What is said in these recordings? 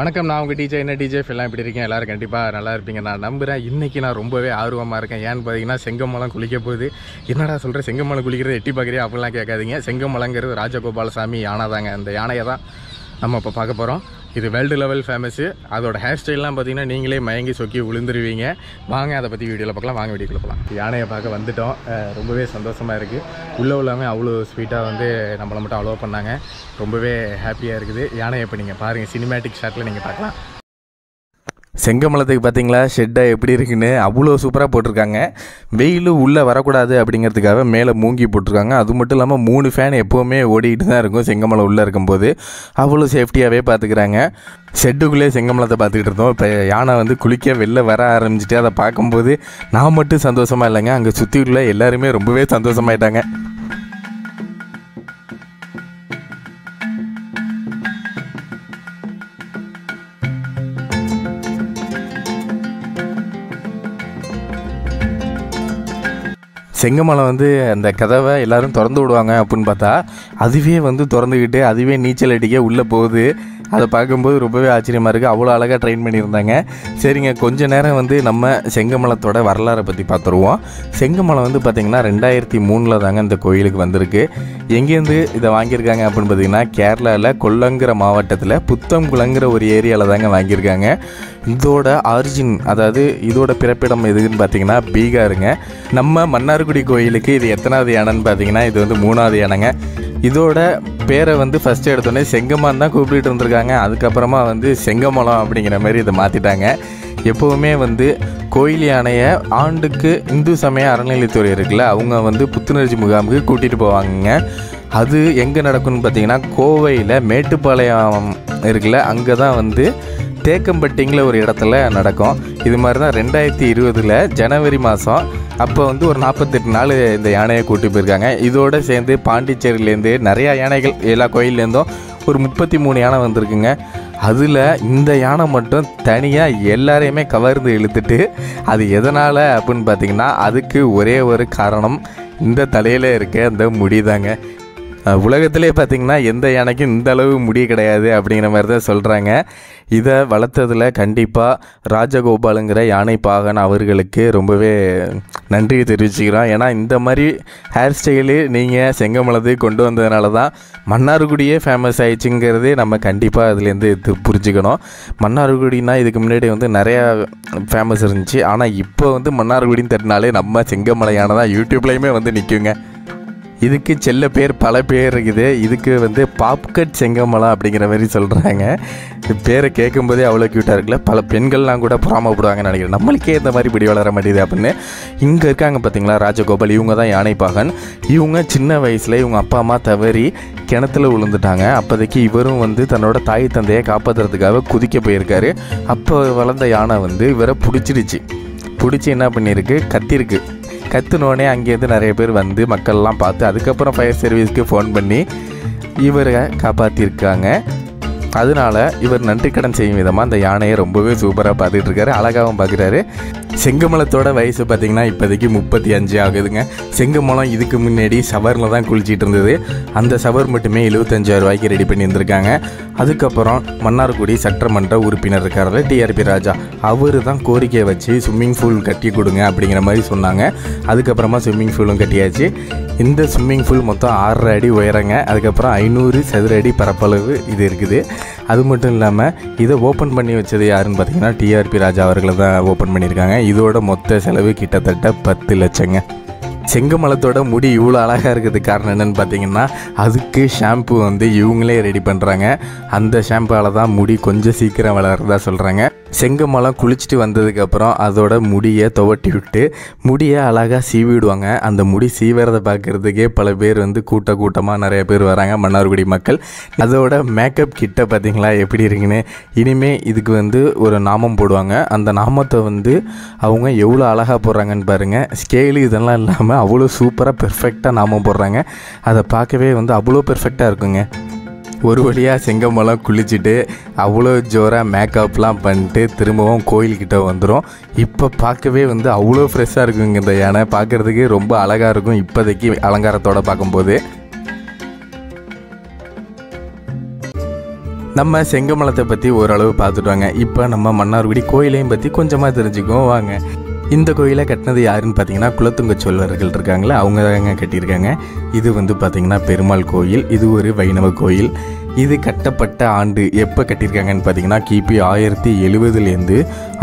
வணக்கம் நான் உங்கள் டீச்சர் என்ன டீச்சர்? எல்லாம் எப்படி இருக்கேன் எல்லாரும் கண்டிப்பாக நல்லா இருப்பீங்க நான் நம்புகிறேன் இன்றைக்கி நான் ரொம்பவே ஆர்வமாக இருக்கேன். ஏன்னு பார்த்தீங்கன்னா செங்கமலம் குளிக்க போகுது. என்னடா சொல்கிறேன் செங்கமலம் குளிக்கிறது எட்டி பார்க்குறியா அப்படிலாம் கேட்காதீங்க. செங்கமலங்கிறது ராஜகோபாலசாமி யானை தாங்க அந்த யானையை தான் நம்ம இப்போ பார்க்க போகிறோம் இது world level famous hair hair ஸ்டைல்லாம் பார்த்தீங்கன்னா நீங்களே மயங்கி சொக்கி விழுந்துருவீங்க வாங்க அதை பற்றி வீடியோவில் பார்க்கலாம். வாங்க வீடியோக்குள்ள போகலாம் யானையை பார்க்க வந்துட்டோம். ரொம்பவே சந்தோஷமாக இருக்குது உள்ளே உள்ளவங்க அவ்வளோ ஸ்வீட்டாக வந்து நம்மளை மட்டும் அலோவ் பண்ணாங்க. ரொம்பவே ஹாப்பியாக இருக்குது. யானையை இப்போ நீங்கள் பாருங்கள் சினிமேட்டிக் ஷாட்டில் நீங்கள் பார்க்கலாம். செங்கமலத்துக்கு பார்த்தீங்களா ஷெட்டாக எப்படி இருக்குன்னு அவ்வளோ சூப்பராக போட்டிருக்காங்க. வெயில் உள்ளே வரக்கூடாது அப்படிங்கிறதுக்காக மேலே மூங்கி போட்டிருக்காங்க. அது மட்டும் இல்லாமல் மூணு ஃபேன் எப்போவுமே ஓடிக்கிட்டு தான் இருக்கும் செங்கமலம் உள்ளே இருக்கும்போது. அவ்வளோ சேஃப்டியாகவே பார்த்துக்கிறாங்க ஷெட்டுக்குள்ளே செங்கமலத்தை பார்த்துக்கிட்டு இருந்தோம். இப்போ யானை வந்து குளிக்க வெளில வர ஆரம்பிச்சிட்டு அதை பார்க்கும்போது நான் மட்டும் சந்தோஷமாக இல்லைங்க. அங்கே சுற்றி உள்ள எல்லாருமே ரொம்பவே சந்தோஷமாயிட்டாங்க. செங்கமலை வந்து அந்த கதவை எல்லாரும் திறந்து விடுவாங்க அப்படின்னு பார்த்தா அதுவே வந்து திறந்துக்கிட்டு அதுவே நீச்சல் அடிக்க உள்ளே போகுது. அதை பார்க்கும்போது ரொம்பவே ஆச்சரியமாக இருக்குது அவ்வளோ அழகாக ட்ரெயின் பண்ணியிருந்தாங்க. சரிங்க கொஞ்ச நேரம் வந்து நம்ம செங்கமலத்தோட வரலாறை பற்றி பார்த்துருவோம். செங்கமலம் வந்து பார்த்திங்கன்னா ரெண்டாயிரத்தி மூணில் தாங்க இந்த கோயிலுக்கு வந்திருக்கு. எங்கேருந்து இதை வாங்கியிருக்காங்க அப்படின்னு பார்த்தீங்கன்னா கேரளாவில் கொல்லங்கிற மாவட்டத்தில் புத்தம்குளங்கிற ஒரு ஏரியாவில் தாங்க வாங்கியிருக்காங்க. இதோட ஆரிஜின் அதாவது இதோட பிறப்பிடம் எதுன்னு பார்த்தீங்கன்னா பீகாருங்க. நம்ம மன்னார்குடி கோயிலுக்கு இது எத்தனாவது யானைன்னு பார்த்தீங்கன்னா இது வந்து மூணாவது யானைங்க. இதோட பேரை வந்து ஃபஸ்ட்டு எடுத்தோடனே செங்கமான் தான் கூப்பிட்டு இருந்திருக்காங்க. அதுக்கப்புறமா வந்து செங்கமலம் அப்படிங்கிற மாதிரி இதை மாற்றிட்டாங்க எப்போவுமே வந்து கோயில் யானையை ஆண்டுக்கு இந்து சமய அறநிலையத்துறை இருக்குல்ல அவங்க வந்து புத்துணர்ச்சி முகாமுக்கு கூட்டிகிட்டு போவாங்கங்க. அது எங்கே நடக்கும்னு பார்த்தீங்கன்னா கோவையில் மேட்டுப்பாளையம் இருக்குல்ல அங்கே தான் வந்து தேக்கம்பட்டிங்கிற ஒரு இடத்துல நடக்கும். இது மாதிரி தான் ரெண்டாயிரத்தி இருபதில் ஜனவரி மாதம் அப்போ வந்து ஒரு நாற்பத்தெட்டு நாள் இந்த யானையை கூட்டி போயிருக்காங்க. இதோடு சேர்ந்து பாண்டிச்சேரியிலேருந்து நிறையா யானைகள் எல்லா கோயில்லேருந்தும் ஒரு முப்பத்தி மூணு யானை வந்திருக்குங்க. அதில் இந்த யானை மட்டும் தனியாக எல்லாரையுமே கவர்ந்து இழுத்துட்டு அது எதனால் அப்படின்னு பார்த்தீங்கன்னா அதுக்கு ஒரே ஒரு காரணம் இந்த தலையில் இருக்க அந்த முடிதாங்க. உலகத்திலே பார்த்தீங்கன்னா எந்த யானைக்கும் இந்த அளவு முடி கிடையாது அப்படிங்கிற மாதிரி தான் சொல்கிறாங்க இதை வளர்த்ததில் கண்டிப்பாக ராஜகோபாலுங்கிற யானை பாகன் அவர்களுக்கு ரொம்பவே நன்றி தெரிவிச்சுக்கிறோம். ஏன்னா இந்த மாதிரி ஹேர் ஸ்டைலு நீங்கள் செங்கமலது கொண்டு வந்ததுனால தான் மன்னார்குடியே ஃபேமஸ் ஆயிடுச்சுங்கிறதே நம்ம கண்டிப்பாக அதுலேருந்து இது புரிஞ்சுக்கணும். மன்னார்குடினா இதுக்கு முன்னாடி வந்து நிறையா ஃபேமஸ் இருந்துச்சு. ஆனால் இப்போ வந்து மன்னார்குடின்னு தட்டினாலே நம்ம செங்கமலையான தான் யூடியூப்லேயுமே வந்து நிற்குங்க இதுக்கு செல்ல பேர் பல பேர் இருக்குது. இதுக்கு வந்து பாப்கட் செங்கமலம் அப்படிங்கிற மாதிரி சொல்கிறாங்க பேரை கேட்கும்போதே அவ்வளோ க்யூட்டாக இருக்குல்ல. பல பெண்கள்லாம் கூட புறாமப்படுவாங்கன்னு நினைக்கிறேன். நம்மளுக்கே இந்த மாதிரி பிடி வளர மாட்டேது அப்படின்னு. இங்கே இருக்காங்க பார்த்தீங்களா ராஜகோபால். இவங்க தான் யானைப்பாகன் இவங்க சின்ன வயசில் இவங்க அப்பா அம்மா தவறி கிணத்துல விழுந்துட்டாங்க. அப்போதைக்கு இவரும் வந்து தன்னோட தாய் தந்தையை காப்பாற்றுறதுக்காக குதிக்க போயிருக்காரு. அப்போ வளர்ந்த யானை வந்து இவரை பிடிச்சிடுச்சு. பிடிச்சி என்ன பண்ணியிருக்கு? கத்திருக்கு கத்துனோடனே அங்கேருந்து நிறைய பேர் வந்து மக்கள்லாம் பார்த்து அதுக்கப்புறம் ஃபயர் சர்வீஸ்க்கு ஃபோன் பண்ணி இவரை காப்பாற்றிருக்காங்க அதனால இவர் நன்றி கடன் செய்யும் விதமாக அந்த யானையை ரொம்பவே சூப்பராக பார்த்துட்டு இருக்காரு. அழகாகவும் பார்க்குறாரு. செங்கமலத்தோட வயசு பார்த்திங்கன்னா இப்போதைக்கு முப்பத்தி அஞ்சு ஆகுதுங்க. செங்கமலம் இதுக்கு முன்னாடி சவரில் தான் குளிச்சிட்டு இருந்தது. அந்த சவர் மட்டுமே எழுபத்தஞ்சாயிரம் ரூபாய்க்கு ரெடி பண்ணி இருந்திருக்காங்க. அதுக்கப்புறம் மன்னார்குடி சட்டமன்ற உறுப்பினர் இருக்காரில் டிஆர்பி ராஜா. அவர் தான் கோரிக்கையை வச்சு ஸ்விம்மிங் பூல் கட்டி கொடுங்க அப்படிங்கிற மாதிரி சொன்னாங்க. அதுக்கப்புறமா ஸ்விம்மிங் பூலும் கட்டியாச்சு. இந்த ஸ்விம்மிங் பூல் மொத்தம் ஆறரை அடி உயரங்க. அதுக்கப்புறம் ஐநூறு சதுர அடி பரப்பளவு இது இருக்குது. அது மட்டும் இல்லாமல் இதை ஓப்பன் பண்ணி வச்சது யாருன்னு பார்த்தீங்கன்னா டிஆர்பி ராஜா அவர்களை தான் ஓப்பன் பண்ணியிருக்காங்க. இதோட மொத்த செலவு கிட்டத்தட்ட பத்து லட்சங்க. செங்கமலத்தோட முடி இவ்வளோ அழகாக இருக்கிறதுக்கு காரணம் என்னென்னு பார்த்தீங்கன்னா அதுக்கு ஷாம்பு வந்து இவங்களே ரெடி பண்ணுறாங்க அந்த ஷாம்புவால் தான் முடி கொஞ்சம் சீக்கிரம் வளர்றதா சொல்கிறாங்க செங்கமலம் குளிச்சுட்டு வந்ததுக்கப்புறம் அதோட முடியை துவட்டி விட்டு முடியை அழகாக சீவிடுவாங்க. அந்த முடி சீவறதை பார்க்குறதுக்கே பல பேர் வந்து கூட்ட கூட்டமாக நிறைய பேர் வராங்க மன்னார்குடி மக்கள். அதோட மேக்கப் கிட்ட பார்த்தீங்களா எப்படி இருக்குன்னு? இனிமேல் இதுக்கு வந்து ஒரு நாமம் போடுவாங்க. அந்த நாமத்தை வந்து அவங்க எவ்வளோ அழகாக போடுறாங்கன்னு பாருங்கள் ஸ்கேலு இதெல்லாம் இல்லாமல் அவ்வளோ சூப்பராக பெர்ஃபெக்டாக நாமம் போடுறாங்க. அதை பார்க்கவே வந்து அவ்வளோ பெர்ஃபெக்டாக இருக்குங்க. ஒரு வழியாக செங்கமலம் குளிச்சுட்டு அவ்வளோ ஜோராக மேக்கப்லாம் பண்ணிட்டு திரும்பவும் கோயில்கிட்ட வந்துடும் இப்போ பார்க்கவே வந்து அவ்வளோ ஃப்ரெஷ்ஷாக இருக்குங்க இந்த யானை. பார்க்குறதுக்கு ரொம்ப அழகாக இருக்கும் இப்போதைக்கு அலங்காரத்தோடு பார்க்கும்போது. நம்ம செங்கமலத்தை பற்றி ஓரளவு பார்த்துட்டு வாங்க இப்போ நம்ம மன்னார்குடி கோயிலையும் பற்றி கொஞ்சமாக தெரிஞ்சுக்குவோம். வாங்க. இந்த கோயிலை கட்டினது யாருன்னு பார்த்தீங்கன்னா குலத்துங்க சொல்வர்கள் இருக்காங்களே அவங்க தாங்க கட்டியிருக்காங்க. இது வந்து பார்த்தீங்கன்னா பெருமாள் கோயில் இது ஒரு வைணவ கோயில். இது கட்டப்பட்ட ஆண்டு எப்போ கட்டியிருக்காங்கன்னு பார்த்தீங்கன்னா கிபி ஆயிரத்தி எழுபதுலேருந்து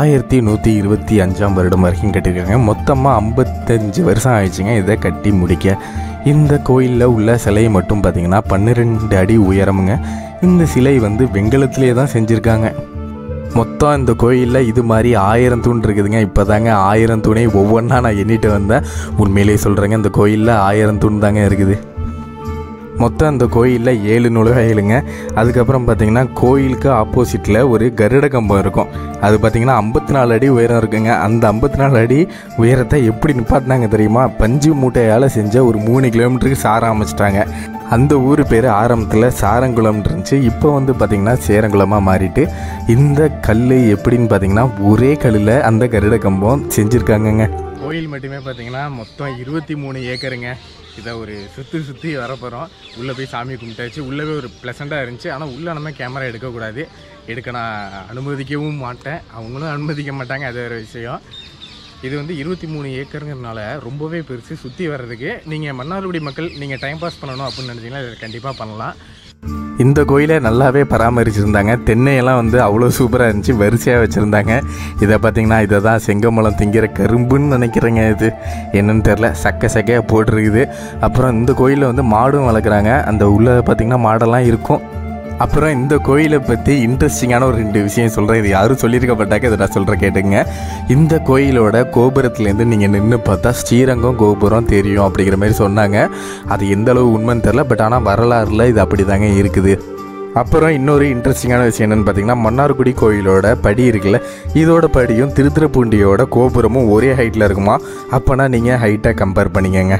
ஆயிரத்தி நூற்றி இருபத்தி அஞ்சாம் வருடம் வரைக்கும் கட்டியிருக்காங்க. மொத்தமாக ஐம்பத்தஞ்சு வருஷம் ஆயிடுச்சுங்க இதை கட்டி முடிக்க. இந்த கோயிலில் உள்ள சிலையை மட்டும் பார்த்தீங்கன்னா பன்னிரெண்டு அடி உயரமுங்க. இந்த சிலை வந்து வெங்கலத்திலே தான் செஞ்சுருக்காங்க. மொத்தம் இந்த கோயிலில் இது மாதிரி ஆயிரம் தூண் இருக்குதுங்க. இப்போ தாங்க ஆயிரம் தூணை ஒவ்வொன்றா நான் எண்ணிட்டு வந்தேன். உண்மையிலேயே சொல்கிறேங்க இந்த கோயிலில் ஆயிரம் தூண் தாங்க இருக்குது. மொத்தம் அந்த கோயிலில் ஏழு நுழைவாயிலுங்க அதுக்கப்புறம் பார்த்தீங்கன்னா கோயிலுக்கு ஆப்போசிட்டில் ஒரு கருட கம்பம் இருக்கும். அது பார்த்தீங்கன்னா ஐம்பத்தி நாலு அடி உயரம் இருக்குங்க. அந்த ஐம்பத்தி நாலு அடி உயரத்தை எப்படி நிப்பாட்டினாங்க தெரியுமா? பஞ்சு மூட்டையால் செஞ்ச ஒரு மூணு கிலோமீட்டருக்கு சார ஆரம்பிச்சிட்டாங்க அந்த ஊர் பேர் ஆரம்பத்தில் சாரங்குளம் இருந்துச்சு. இப்போ வந்து பார்த்திங்கன்னா சேரங்குளமாக மாறிட்டு இந்த கல் எப்படின்னு பார்த்தீங்கன்னா ஒரே கல்லில் அந்த கருட கம்பம் செஞ்சுருக்காங்கங்க. கோயில் மட்டுமே பார்த்தீங்கன்னா மொத்தம் இருபத்தி மூணு ஏக்கருங்க. இதை ஒரு சுற்றி சுற்றி வரப்போகிறோம் உள்ளே போய் சாமி கும்பிட்டாச்சு உள்ளவே ஒரு ப்ளசண்ட்டாக இருந்துச்சு. ஆனால் உள்ளே நம்ம கேமரா எடுக்கக்கூடாது. எடுக்க நான் அனுமதிக்கவும் மாட்டேன். அவங்களும் அனுமதிக்க மாட்டாங்க அது ஒரு விஷயம். இது வந்து இருபத்தி மூணு ஏக்கருங்கிறதுனால ரொம்பவே பெருசு சுற்றி வர்றதுக்கு. நீங்கள் மன்னார்குடி மக்கள் நீங்கள் டைம் பாஸ் பண்ணணும் அப்படின்னு நினச்சிங்கன்னா இதை கண்டிப்பாக பண்ணலாம். இந்த கோயிலை நல்லாவே பராமரிச்சிருந்தாங்க. தென்னையெல்லாம் வந்து அவ்வளோ சூப்பராக இருந்துச்சு. வரிசையாக வச்சுருந்தாங்க. இதை பார்த்தீங்கன்னா இதை தான் செங்கமலம் திங்கிற கரும்புன்னு நினைக்கிறேங்க இது. என்னன்னு தெரில சக்க சக்கையாக போட்டிருக்குது. அப்புறம் இந்த கோயிலில் வந்து மாடும் வளர்க்குறாங்க. அந்த உள்ளே பார்த்திங்கன்னா மாடெல்லாம் இருக்கும். அப்புறம் இந்த கோயிலை பற்றி இன்ட்ரெஸ்டிங்கான ஒரு ரெண்டு விஷயம் சொல்கிறேன் இது யாரும் சொல்லியிருக்கப்பட்டாக்க இதை நான் சொல்கிறேன் கேட்டுங்க இந்த கோயிலோட கோபுரத்துலேருந்து நீங்கள் நின்று பார்த்தா ஸ்ரீரங்கம் கோபுரம் தெரியும் அப்படிங்கிற மாதிரி சொன்னாங்க. அது எந்த அளவு உண்மைன்னு தெரில பட் ஆனால் வரலாறுல இது அப்படி தாங்க இருக்குது. அப்புறம் இன்னொரு இன்ட்ரெஸ்டிங்கான விஷயம் என்னென்னு பார்த்தீங்கன்னா மன்னார்குடி கோயிலோட படி இருக்குல்ல இதோட படியும் திருத்துறைப்பூண்டியோட கோபுரமும் ஒரே ஹைட்டில் இருக்குமா? அப்போனா நீங்கள் ஹைட்டாக கம்பேர் பண்ணிக்கங்க.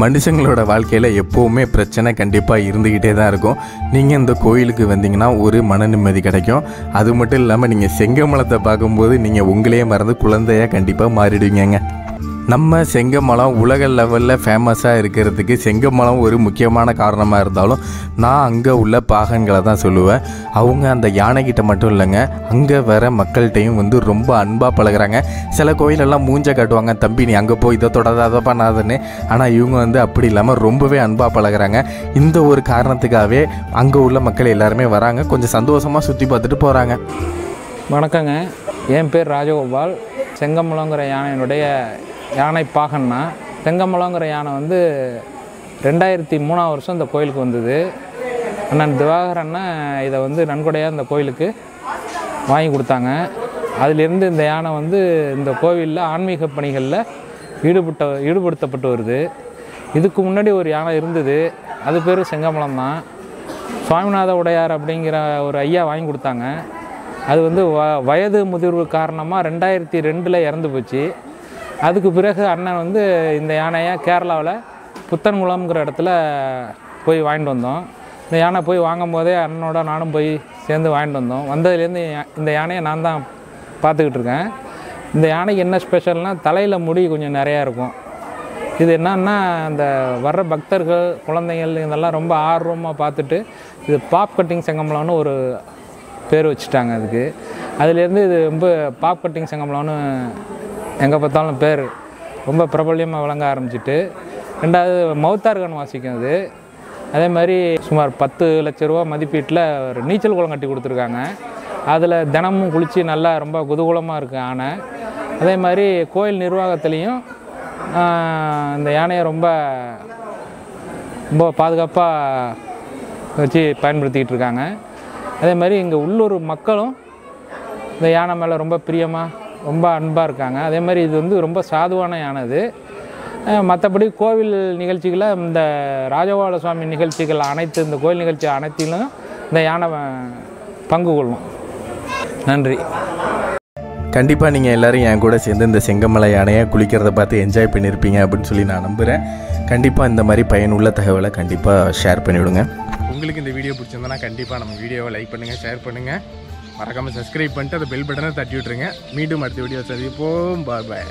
மனுஷங்களோட வாழ்க்கையில் எப்போவுமே பிரச்சனை கண்டிப்பாக இருந்துக்கிட்டே தான் இருக்கும். நீங்கள் இந்த கோயிலுக்கு வந்தீங்கன்னா ஒரு மன நிம்மதி கிடைக்கும். அது மட்டும் இல்லாமல் நீங்கள் செங்கமலத்தை பார்க்கும்போது நீங்கள் உங்களையே மறந்து குழந்தையாக கண்டிப்பாக மாறிடுவீங்கங்க. நம்ம செங்கமலம் உலக லெவலில் ஃபேமஸாக இருக்கிறதுக்கு செங்கமலம் ஒரு முக்கியமான காரணமாக இருந்தாலும் நான் அங்கே உள்ள பாகன்களை தான் சொல்லுவேன். அவங்க அந்த யானைக்கிட்ட மட்டும் இல்லைங்க அங்கே வர மக்கள்கிட்டையும் வந்து ரொம்ப அன்பாக பழகுறாங்க. சில கோயிலெல்லாம் மூஞ்ச காட்டுவாங்க தம்பி நீ அங்கே போய் இதை தொடாத அதை பண்ணாதுன்னு. ஆனால் இவங்க வந்து அப்படி இல்லாமல் ரொம்பவே அன்பாக பழகுறாங்க. இந்த ஒரு காரணத்துக்காகவே அங்கே உள்ள மக்கள் எல்லாருமே வராங்க. கொஞ்சம் சந்தோஷமாக சுற்றி பார்த்துட்டு போகிறாங்க வணக்கங்க. என் பேர் ராஜகோபால். செங்கமலங்கிற யானையினுடைய யானை பாகன்னா செங்கமலங்கிற யானை வந்து ரெண்டாயிரத்தி மூணாவது வருஷம் இந்த கோயிலுக்கு வந்தது. அண்ணன் திவாகரன்னா இதை வந்து நன்கொடையாக இந்த கோயிலுக்கு வாங்கி கொடுத்தாங்க. அதிலிருந்து இந்த யானை வந்து இந்த கோவிலில் ஆன்மீக பணிகளில் ஈடுபட்ட ஈடுபடுத்தப்பட்டு வருது. இதுக்கு முன்னாடி ஒரு யானை இருந்தது. அது பேர் செங்கமலம் தான். சுவாமிநாத உடையார் அப்படிங்கிற ஒரு ஐயா வாங்கி கொடுத்தாங்க. அது வந்து வ வயது முதிர்வு காரணமாக ரெண்டாயிரத்தி ரெண்டில் இறந்து போச்சு. அதுக்கு பிறகு அண்ணன் வந்து இந்த யானையை கேரளாவில் புத்தன்குளம்ங்கிற இடத்துல போய் வாங்கிட்டு வந்தோம். இந்த யானை போய் வாங்கும் போதே அண்ணனோட நானும் போய் சேர்ந்து வாங்கிட்டு வந்தோம். வந்ததுலேருந்து யா- இந்த யானையை நான் தான் பார்த்துக்கிட்டு இருக்கேன். இந்த யானைக்கு என்ன ஸ்பெஷல்னால் தலையில் முடி கொஞ்சம் நிறையா இருக்கும். இது என்னன்னா அந்த வர்ற பக்தர்கள் குழந்தைகள் இதெல்லாம் ரொம்ப ஆர்வமாக பார்த்துட்டு இது பாப் கட்டிங் செங்கமலம்னு ஒரு பேர் வச்சுட்டாங்க அதுக்கு. அதுலேருந்து இது ரொம்ப பாப் கட்டிங் செங்கமலம்னு எங்கே பார்த்தாலும் பேர் ரொம்ப பிரபல்யமாக விளங்க ஆரம்பிச்சிட்டு ரெண்டாவது மௌத்தார்கன் வாசிக்கும் அது. அதே மாதிரி சுமார் பத்து லட்ச ரூபா மதிப்பீட்டில் ஒரு நீச்சல் குளம் கட்டி கொடுத்துருக்காங்க. அதில் தினமும் குளித்து நல்லா ரொம்ப குதகுலமாக இருக்குது யானை அதே மாதிரி கோயில் நிர்வாகத்துலேயும் இந்த யானையை ரொம்ப ரொம்ப பாதுகாப்பாக வச்சு பயன்படுத்திக்கிட்டு இருக்காங்க. அதே மாதிரி இங்கே உள்ளூர் மக்களும் இந்த யானை மேலே ரொம்ப பிரியமாக ரொம்ப அன்பாக இருக்காங்க. அதே மாதிரி இது வந்து ரொம்ப சாதுவான யானை இது அஹ் மற்றபடி கோவில் நிகழ்ச்சிகளை இந்த ராஜகோபால சுவாமி நிகழ்ச்சிகள் அனைத்து இந்த கோயில் நிகழ்ச்சி அனைத்திலும் இந்த யானை பங்கு கொள்ளும். நன்றி. கண்டிப்பாக நீங்கள் எல்லாரும் என் கூட சேர்ந்து இந்த செங்கமலை யானையை குளிக்கிறத பார்த்து என்ஜாய் பண்ணியிருப்பீங்க அப்படின்னு சொல்லி நான் நம்புகிறேன் கண்டிப்பாக இந்த மாதிரி பயனுள்ள தகவலை கண்டிப்பாக ஷேர் பண்ணிவிடுங்க உங்களுக்கு இந்த வீடியோ பிடிச்சிருந்தனா கண்டிப்பாக நம்ம வீடியோவை லைக் பண்ணுங்கள் ஷேர் பண்ணுங்கள் மறக்காமல் சப்ஸ்கிரைப் பண்ணிட்டு அந்த பெல் பட்டனை தட்டி விட்டுருங்க. மீண்டும் அடுத்த வீடியோ சந்திப்போம். பாய் பாய்